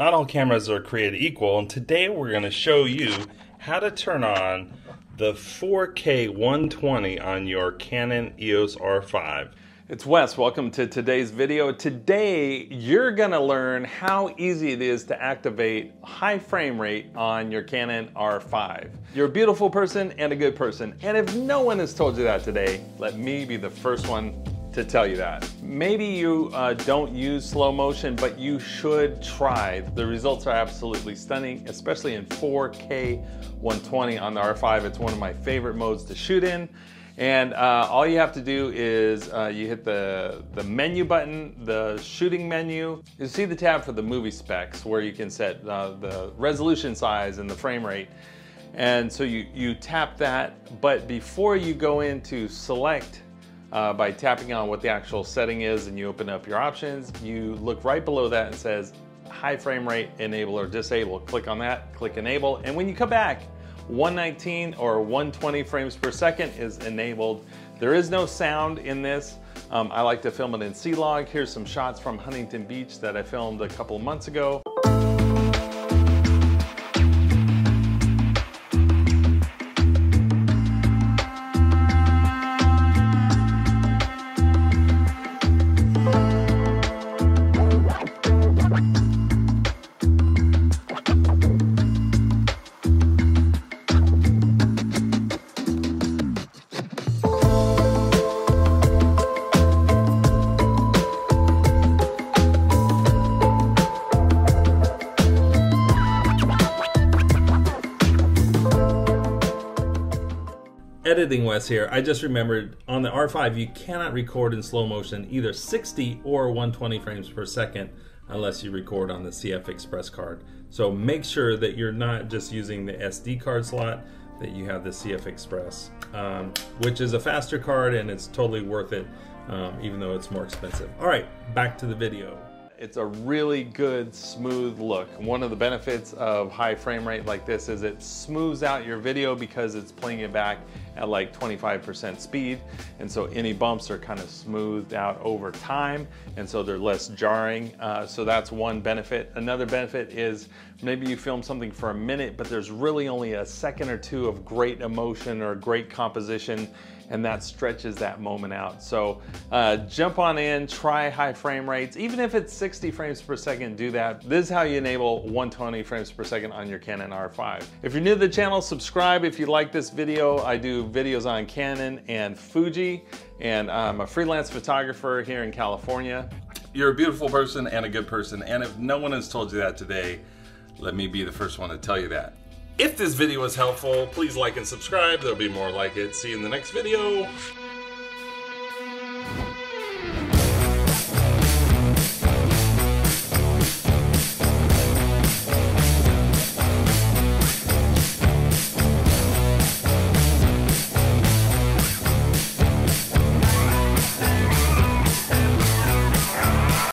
Not all cameras are created equal, and today we're going to show you how to turn on the 4K 120 on your Canon EOS R5. It's Wes, welcome to today's video. Today, you're gonna learn how easy it is to activate high frame rate on your Canon R5. You're a beautiful person and a good person, and if no one has told you that today, let me be the first one to tell you that. Maybe you uh, don't use slow motion, but you should try. The results are absolutely stunning, especially in 4K 120 on the R5. It's one of my favorite modes to shoot in. And uh, all you have to do is uh, you hit the, the menu button, the shooting menu. You see the tab for the movie specs where you can set uh, the resolution size and the frame rate. And so you, you tap that, but before you go into select uh, by tapping on what the actual setting is and you open up your options, you look right below that and says high frame rate enable or disable. Click on that, click enable, and when you come back, 119 or 120 frames per second is enabled. There is no sound in this. Um, I like to film it in C-Log. Here's some shots from Huntington Beach that I filmed a couple months ago. Editing Wes here, I just remembered on the R5 you cannot record in slow motion either 60 or 120 frames per second unless you record on the CF Express card. So make sure that you're not just using the SD card slot, that you have the CF Express, um, which is a faster card and it's totally worth it, um, even though it's more expensive. All right, back to the video. It's a really good, smooth look. One of the benefits of high frame rate like this is it smooths out your video because it's playing it back at like 25% speed. And so any bumps are kind of smoothed out over time. And so they're less jarring. Uh, so that's one benefit. Another benefit is maybe you film something for a minute, but there's really only a second or two of great emotion or great composition and that stretches that moment out. So uh, jump on in, try high frame rates. Even if it's 60 frames per second, do that. This is how you enable 120 frames per second on your Canon R5. If you're new to the channel, subscribe if you like this video. I do videos on Canon and Fuji, and I'm a freelance photographer here in California. You're a beautiful person and a good person, and if no one has told you that today, let me be the first one to tell you that. If this video was helpful, please like and subscribe. There'll be more like it. See you in the next video.